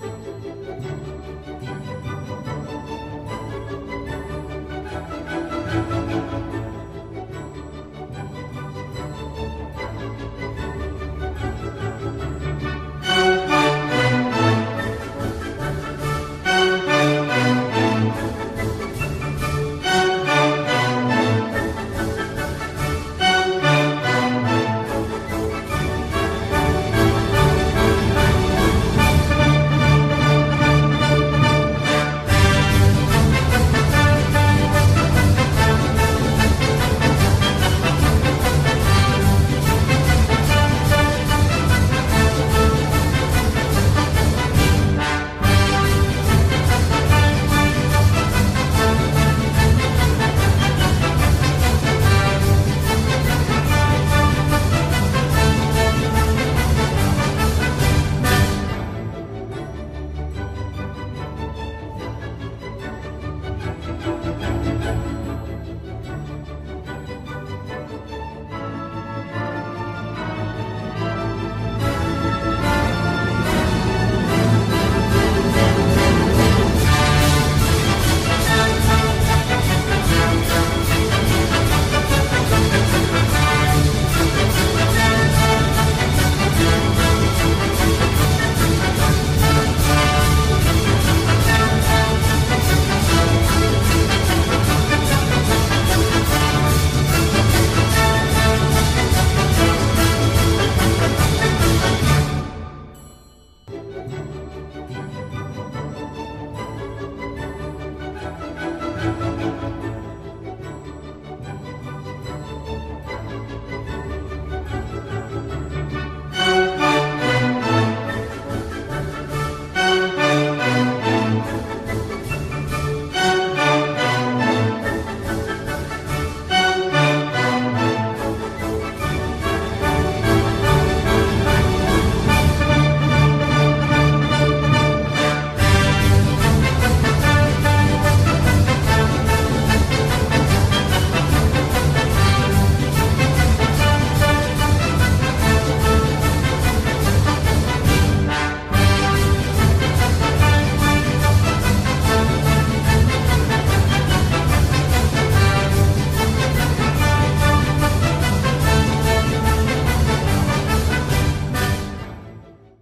Música